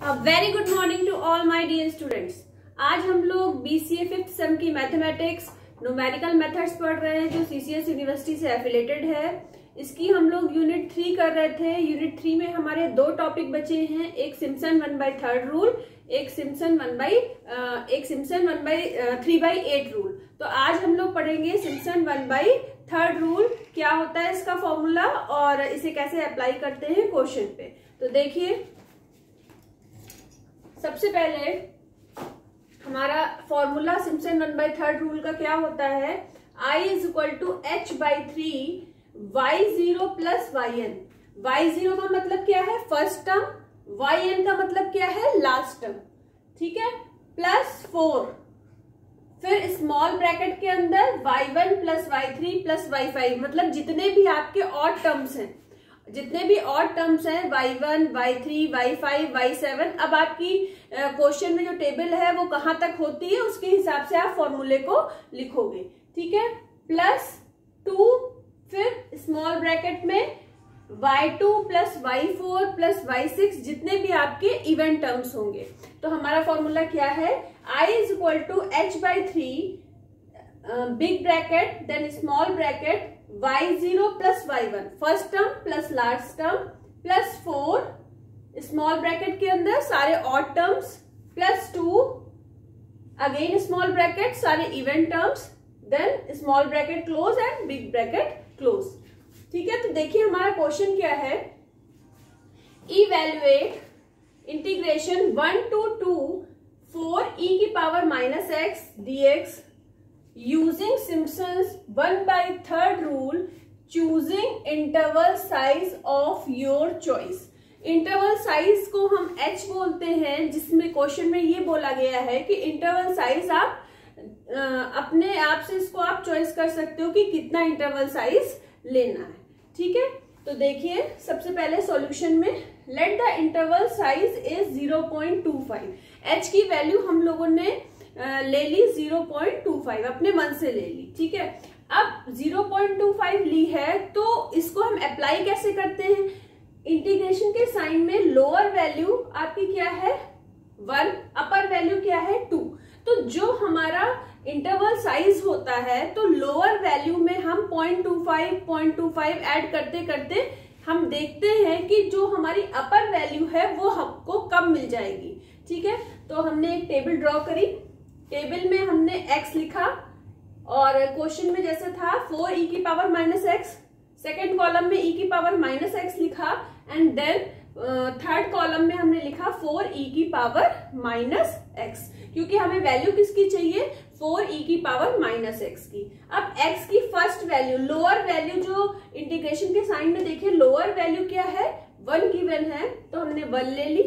Very good morning to all my dear students आज हम लोग बीसीए फिफ्थ सेम की मैथमेटिक्स न्यूमेरिकल मेथड्स पढ़ रहे हैं, जो सीसीएस यूनिवर्सिटी से एफिलेटेड है। इसकी हम लोग यूनिट थ्री कर रहे थे। यूनिट थ्री में हमारे दो टॉपिक बचे हैं, एक Simpson one by third rule एक सिम्सन वन बाई एक Simpson one by three by eight rule तो आज हम लोग पढ़ेंगे Simpson one by third rule क्या होता है इसका फॉर्मूला और इसे कैसे अप्लाई करते हैं क्वेश्चन पे। तो देखिए सबसे पहले हमारा formula Simpson one by third rule का क्या होता है? I is equal to h by three y zero plus y n y zero का मतलब क्या है? फ़र्स्ट टर्म वाई एन का मतलब क्या है? लास्ट टर्म ठीक है? प्लस फोर फिर स्मॉल ब्रैकेट के अंदर y one plus y three plus y five मतलब जितने भी आपके और टर्म्स हैं। जितने भी और टर्म्स हैं y one y three y five y seven अब आपकी क्वेश्चन में जो टेबल है, वो कहाँ तक होती है, उसके हिसाब से आप फॉर्मूले को लिखोगे। ठीक है? प्लस टू फिर स्मॉल ब्रैकेट में y two plus y four plus y six जितने भी आपके इवेंट टर्म्स होंगे। तो हमारा फॉर्मूला क्या है? I is equal to h by three big bracket then small bracket y zero plus y one first term plus last term plus four small bracket के अंदर सारे odd terms plus two again small bracket सारे even terms then small bracket close and big bracket close ठीक है? तो देखिए हमारा question क्या है? Evaluate integration one to two four e की power minus x d x using Simpson's one by third rule choosing interval size of your choice interval size को हम एच बोलते हैं, जिसमें क्वेश्चन में ये बोला गया है कि इंटरवल साइज़ आप अपने आप से इसको आप चॉइस कर सकते हो कि कितना इंटरवल साइज़ लेना है। ठीक है? तो देखिए, सबसे पहले सॉल्यूशन में let the interval size is 0.25 h की वैल्यू हम लोगों ने ले ली 0.25 अपने मन से ले ली, ठीक है? अब 0.25 ली है तो इसको हम अप्लाई कैसे करते हैं? इंटीग्रेशन के साइन में लोअर वैल्यू आपकी क्या है? वन अपर वैल्यू क्या है? टू तो जो हमारा इंटरवल साइज़ होता है तो लोअर वैल्यू में हम 0.25 0.25 ऐड करते करते हम देखते हैं कि जो हमारी अपर वैल्यू है, वो हमको कम मिल जाएगी, ठीक है? तो हमने एक टेबल ड्रॉ करी। टेबल में हमने x लिखा और क्वेश्चन में जैसे था फोर ई की power minus x second column में ई की पावर माइनस एक्स लिखा एंड देन थर्ड कॉलम में हमने लिखा फोर ई की पावर माइनस एक्स क्योंकि हमें वैल्यू किसकी चाहिए? फोर ई की पावर माइनस एक्स की। अब एक्स की फ़र्स्ट वैल्यू लोअर वैल्यू जो इंटीग्रेशन के साइन में देखिए लोअर वैल्यू क्या है? वन गिवन है तो हमने वन ले ली।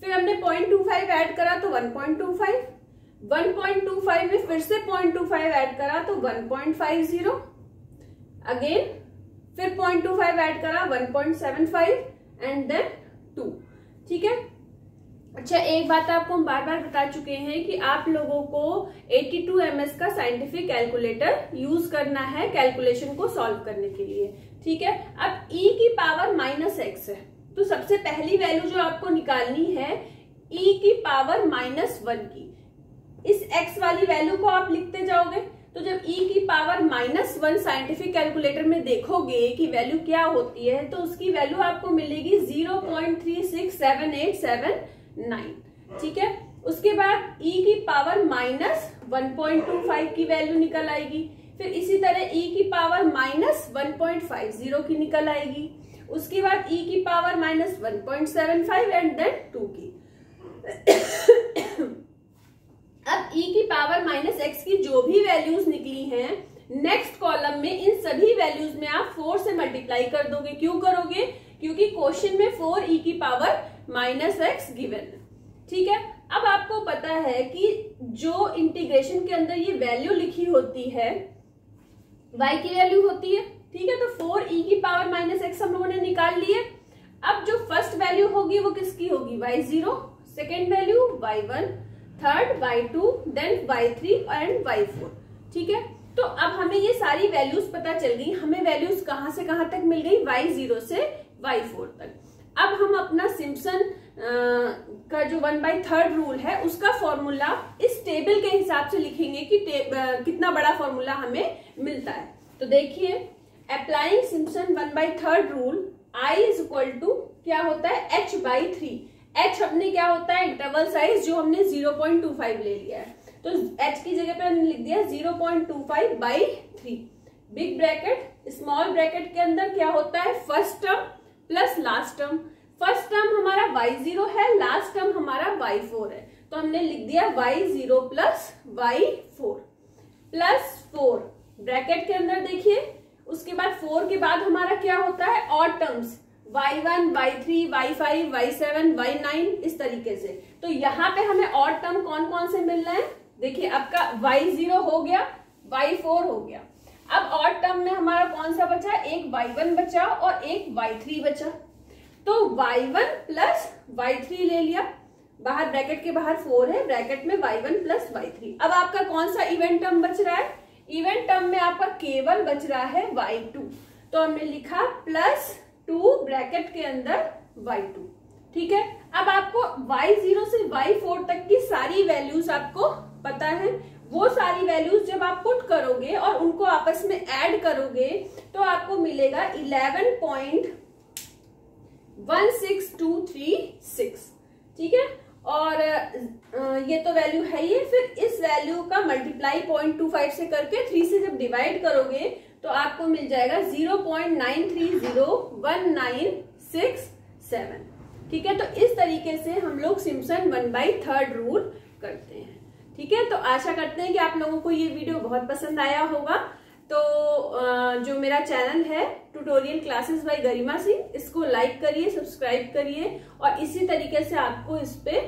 फिर हमने पॉइंट टू फाइव एड करा तो one point two five one point two five में फिर से पॉइंट टू फाइव एड करा तो one point five zero. Again, फिर पॉइंट टू फाइव एड करा one point seven five and then two ठीक है? अच्छा एक बात आपको हम बार बार बता चुके हैं कि आप लोगों को 82 टू का साइंटिफिक कैलकुलेटर यूज़ करना है कैलकुलेशन को सॉल्व करने के लिए। ठीक है? अब e की पावर माइनस एक्स है। तो सबसे पहली वैल्यू जो आपको निकालनी है e की पावर माइनस वन की। इस x वाली वैल्यू को आप लिखते जाओगे तो जब e की power minus one scientific calculator में देखोगे कि वैल्यू क्या होती है तो उसकी वैल्यू आपको मिलेगी zero point three six seven eight seven nine ठीक है? उसके बाद e की power minus one point two five की वैल्यू निकल आएगी। फिर इसी तरह e की power minus one point five zero की निकल आएगी। उसके बाद e की power minus one point seven five and then two की अब e की पावर माइनस एक्स की जो भी वैल्यूज़ निकली हैं नेक्स्ट कॉलम में इन सभी वैल्यूज़ में आप फोर से मल्टीप्लाई कर दोगे। क्यों करोगे? क्योंकि क्वेश्चन में फोर ई की पावर माइनस एक्स गिवन ठीक है? अब आपको पता है कि जो इंटीग्रेशन के अंदर ये वैल्यू लिखी होती है, y की वैल्यू होती है। ठीक है? तो फोर ई की पावर माइनस एक्स हम लोगों ने निकाल लिए। अब जो फ़र्स्ट वैल्यू होगी वो किसकी होगी? y zero second value y one third y two then y three and y four ठीक है? तो अब हमें ये सारी वैल्यूज़ पता चल गई। हमें वैल्यूज़ कहाँ से कहाँ तक मिल गई? वाई ज़ीरो से वाई फोर तक। अब हम अपना सिम्पसन का जो वन बाई थर्ड रूल है, उसका फॉर्मूला इस टेबल के हिसाब से लिखेंगे कि कितना बड़ा फॉर्मूला हमें मिलता है। तो देखिए applying Simpson one by third rule I is equal to क्या होता है? एच बाई थ्री एच हमने क्या होता है? इंटरवल साइज़ जो हमने 0.25 ले लिया है। तो एच की जगह पे हमने लिख दिया 0.25 point two five by three big bracket small bracket के अंदर क्या होता है? First term plus last term first term हमारा वाई ज़ीरो है लास्ट टर्म हमारा वाई फोर है। तो हमने लिख दिया y zero plus y four plus four bracket के अंदर देखिए, उसके बाद फोर के बाद हमारा क्या होता है? और terms y one y three y five y seven y nine इस तरीके से। तो यहाँ पे हमें और टर्म कौन कौन से मिल रहे हैं? देखिए आपका वाई ज़ीरो हो गया वाई फोर हो गया। अब और टर्म में हमारा कौन सा बचा? एक वाई वन बचा और एक वाई थ्री बचा। तो वाई वन प्लस वाई ले लिया। बाहर ब्रैकेट के बाहर फोर है ब्रैकेट में वाई वन प्लस वाई अब आपका कौन सा इवेंट टर्म बच रहा है? इवेंट टर्म में आपका केवल बच रहा है वाई टू तो हमने लिखा प्लस टू ब्रैकेट के अंदर वाई टू। ठीक है? अब आपको वाई ज़ीरो से वाई फोर तक की सारी वैल्यूज़ आपको पता है। वो सारी वैल्यूज़ जब आप पुट करोगे और उनको आपस में ऐड करोगे तो आपको मिलेगा eleven point one six two three six ठीक है? और ये तो वैल्यू है ही फिर इस वैल्यू का मल्टीप्लाई पॉइंट टू फाइव से करके थ्री से जब डिवाइड करोगे तो आपको मिल जाएगा zero point nine three zero one nine six seven ठीक है तो इस तरीके से हम लोग Simpson one by third rule करते हैं। ठीक है तो आशा करते हैं कि आप लोगों को ये वीडियो बहुत पसंद आया होगा। तो जो मेरा चैनल है tutorial classes by Garima Singh, इसको लाइक करिए सब्सक्राइब करिए और इसी तरीके से आपको इस पे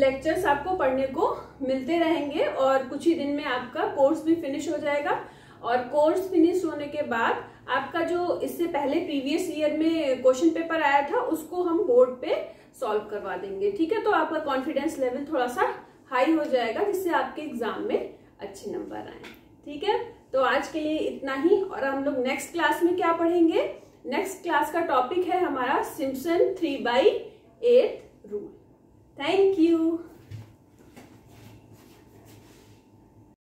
लेक्चर्स आपको पढ़ने को मिलते रहेंगे और कुछ ही दिन में आपका कोर्स भी फिनिश हो जाएगा। और कोर्स फिनिश होने के बाद आपका जो इससे पहले प्रीवियस ईयर में क्वेश्चन पेपर आया था, उसको हम बोर्ड पे सॉल्व करवा देंगे। ठीक है? तो आपका कॉन्फिडेंस लेवल थोड़ा सा हाई हो जाएगा, जिससे आपके एग्ज़ाम में अच्छे नंबर आए। ठीक है? तो आज के लिए इतना ही, और हम लोग नेक्स्ट क्लास में क्या पढ़ेंगे? नेक्स्ट क्लास का टॉपिक है हमारा Simpson three by eight rule thank you